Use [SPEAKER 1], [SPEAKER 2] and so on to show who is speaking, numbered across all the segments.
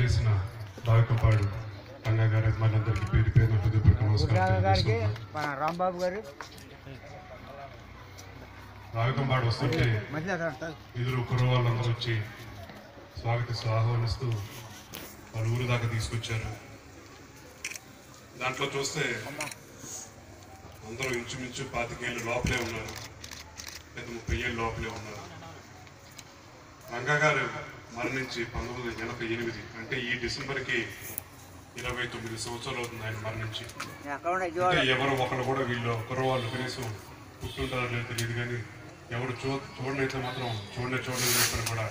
[SPEAKER 1] చేసిన రావికంపాడు రంగా గారి అభిమానులందరికీ పేరు పేరు హృదయపూర్వక నమస్కారం
[SPEAKER 2] గారికి రాంబాబు గారు.
[SPEAKER 1] రావికంపాడు వస్తుంటే
[SPEAKER 2] మధ్య
[SPEAKER 1] ఎదురు కుర్ర వాళ్ళందరూ వచ్చి స్వాగతిస్తూ ఆహ్వానిస్తూ వాళ్ళ ఊరు దాకా తీసుకొచ్చారు. దాంట్లో చూస్తే అందరూ ఇంచుమించు పాతికేళ్ళు లోపలే ఉన్నారు. పెద్ద ముప్పై ఏళ్ళు లోపలే ఉన్నారు. రంగా గారు మరణించి పంతొమ్మిది వందల ఎనభై ఎనిమిది అంటే ఈ డిసెంబర్కి ఇరవై తొమ్మిది సంవత్సరాలు అవుతుంది ఆయన మరణించి. అంటే ఎవరు ఒకరు కూడా వీళ్ళు కుర్రవాళ్ళు కనీసం పుట్టుంటారో లేదో తెలియదు కానీ ఎవరు చూ చూడనైతే మాత్రం చూడనే చూడలేదు చెప్పని కూడా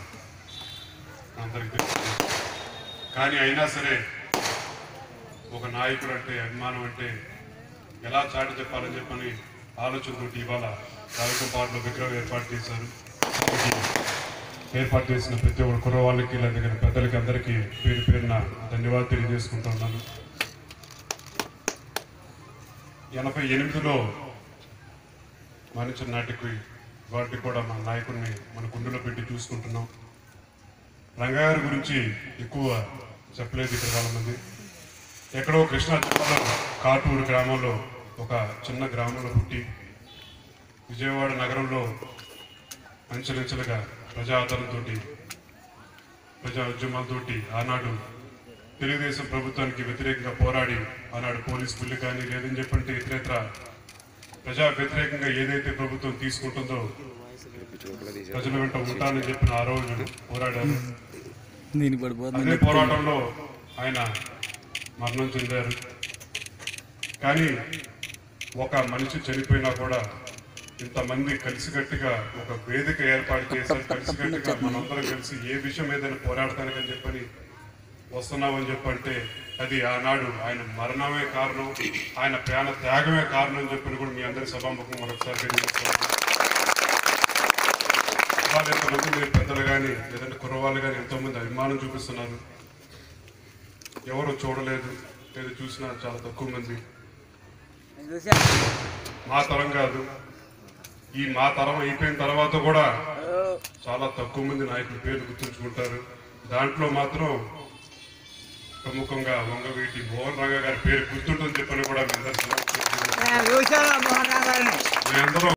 [SPEAKER 1] అందరికి తెలుస్తుంది. కానీ అయినా సరే ఒక నాయకుడు అంటే అభిమానం అంటే ఎలా చాటి చెప్పాలని చెప్పని ఆలోచనతో ఇవాళ రావికం పాటలో విగ్రహం ఏర్పాటు చేశారు. ఏర్పాటు చేసిన ప్రతి ఒక్క కుర్రవాళ్ళకి లేదా పెద్దలకి అందరికీ పేరు పేరున ధన్యవాదాలు తెలియజేసుకుంటున్నాను. ఎనభై ఎనిమిదిలో మనిషి నాటికి వాటికి కూడా మన నాయకుడిని మన గుండెలో పెట్టి చూసుకుంటున్నాం. రంగాగారి గురించి ఎక్కువ చెప్పలేదు ఇక్కడ చాలా మంది ఎక్కడో కృష్ణా జిల్లాలో కాటూరు గ్రామంలో ఒక చిన్న గ్రామంలో పుట్టి విజయవాడ నగరంలో అంచెలంచెలుగా ప్రజా ఆదరణతో ప్రజా ఉద్యమాలతోటి ఆనాడు తెలుగుదేశం ప్రభుత్వానికి వ్యతిరేకంగా పోరాడి ఆనాడు పోలీస్ బిల్లు కానీ లేదని చెప్పంటే ఇతరేతర ప్రజా వ్యతిరేకంగా ఏదైతే ప్రభుత్వం తీసుకుంటుందో ప్రజల వెంట ఉంటానని చెప్పిన ఆ రోజు పోరాడారు. అదే పోరాటంలో ఆయన మరణం చెందారు. కానీ ఒక మనిషి చనిపోయినా కూడా ఇంతమంది కలిసికట్టుగా ఒక వేదిక ఏర్పాటు చేశారు కలిసికట్టుగా మనందరం కలిసి ఏ విషయం ఏదైనా పోరాడతానికని చెప్పని వస్తున్నామని చెప్పంటే అది ఆనాడు ఆయన మరణమే కారణం ఆయన ప్రాణ త్యాగమే కారణం అని చెప్పని కూడా మీ అందరి సభాముఖం మరొకసారి తెలియజేస్తున్నాను ఎంతమంది మీరు పెద్దలు కానీ లేదంటే కుర్రవాళ్ళు కానీ ఎంతో మంది అభిమానం చూపిస్తున్నారు. ఎవరు చూడలేదు లేదు చూసినా చాలా తక్కువ మంది. మా తరం కాదు. ఈ మా తరం అయిపోయిన తర్వాత కూడా చాలా తక్కువ మంది నాయకుల పేర్లు గుర్తుంచుకుంటారు. దాంట్లో మాత్రం ప్రముఖంగా వంగవీటి మోహన్ రంగ గారి పేరు గుర్తుంటుందని చెప్పని కూడా మీ